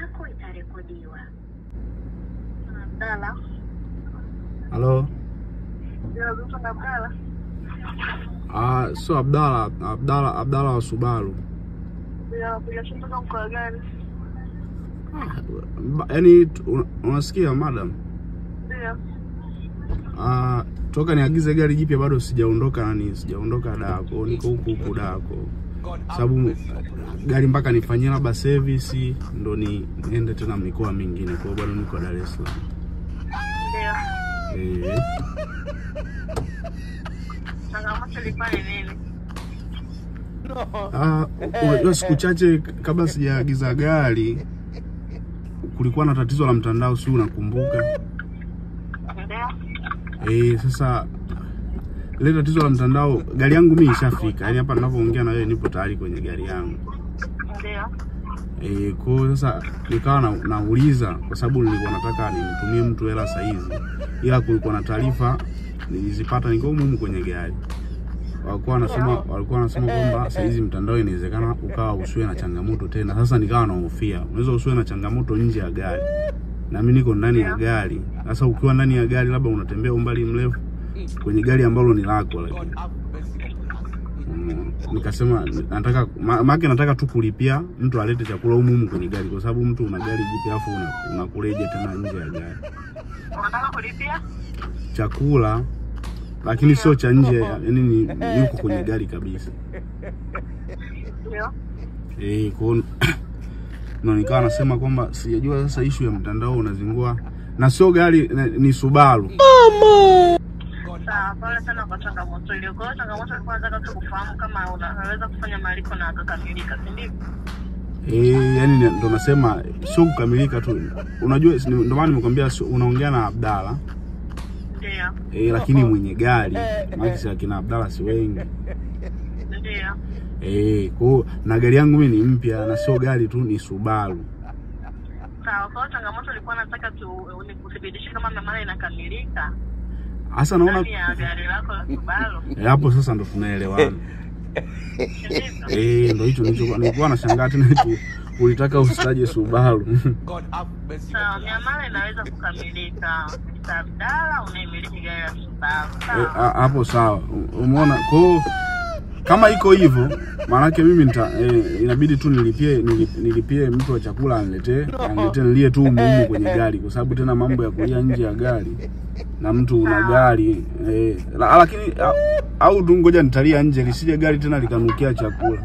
yako itarekodiwa. Abdala. Halo? Abdala. Ah, sio Abdala, Abdala, Abdala wa Subaru. Ndio, napiga shida kwa gari. Ba- Yaani unasikia madam? Ndio. Ah, toka niagize gari jipya bado sijaondoka nani, sijaondoka Dako, niko huku huku Dako. Sababu gari mpaka nifanyie labda service ndo ni niende tena mikoa mingine, kwa bado niko Dar es Salaam. Ndio. Eh. Changamoto ilikuwa ni nini? Ah, siku chache kabla sijaagiza gari kulikuwa na tatizo la mtandao, si unakumbuka? Eh, sasa ile tatizo la mtandao, gari yangu mimi ishafika, yaani hapa ninavyoongea na wewe nipo tayari kwenye gari yangu. Ndio. Eh, kwa sasa nikawa na, nauliza kwa sababu nilikuwa nataka nimtumie mtu hela saa hizi, ila kulikuwa na taarifa nilizipata nikiwa humu humu kwenye gari. Walikuwa wanasema walikuwa wanasema kwamba saa hizi mtandao inawezekana ukawa usiwe na changamoto tena. Sasa nikawa nahofia unaweza usiwe na changamoto nje ya gari, na mimi niko ndani ya gari. Sasa ukiwa ndani ya gari, labda unatembea umbali mrefu kwenye gari ambalo ni lako, lakini Mm, nikasema nataka ma- maake nataka tu kulipia mtu alete chakula humu humu kwenye gari, kwa sababu mtu una gari jipya afu una- tena nje ya gari Unataka kulipia? chakula, lakini sio cha nje, yani ni, yuko kwenye gari kabisa. Ndio. Eh, kwa nikawa nasema kwamba sijajua sasa ishu ya mtandao unazingua na sio gari ni Subaru. Pole sana kwa changamoto hiyo. Kwa hiyo changamoto ilikuwa nataka tu kufahamu kama unaweza kufanya malipo na akakamilika, si ndivyo? Eh, yani ni- ndo nasema sio kukamilika tu. Unajua ndo maana nimekwambia unaongea na Abdalla. Ndio. eh, lakini mwenye gari maana si akina Abdalla si wengi. Ndio. Eh, kwa na gari yangu mimi ni mpya na sio gari tu ni Subaru. Sawa, kwa changamoto ilikuwa nataka tu nikuthibitishe kama maana inakamilika Hasa naona ndani ya gari lako la Subaru. eh, hapo sasa ndo tunaelewana. Eh, ndo hicho nilichokuwa nilikuwa nashangaa tena tu ulitaka usitaje Subaru. Sawa, miamala inaweza kukamilika. Abdalla unaimiliki gari la Subaru. Eh, Sawa. a- hapo sawa. Umeona? Kwa hiyo kama iko hivyo maanake mimi nita, eh, inabidi tu nilipie nilipie mtu wa chakula aniletee aniletee nilie tu humu kwenye gari, kwa sababu tena mambo ya kulia nje ya gari na mtu una gari eh, lakini au, au tu ngoja nitalia nje lisije gari tena likanukia chakula.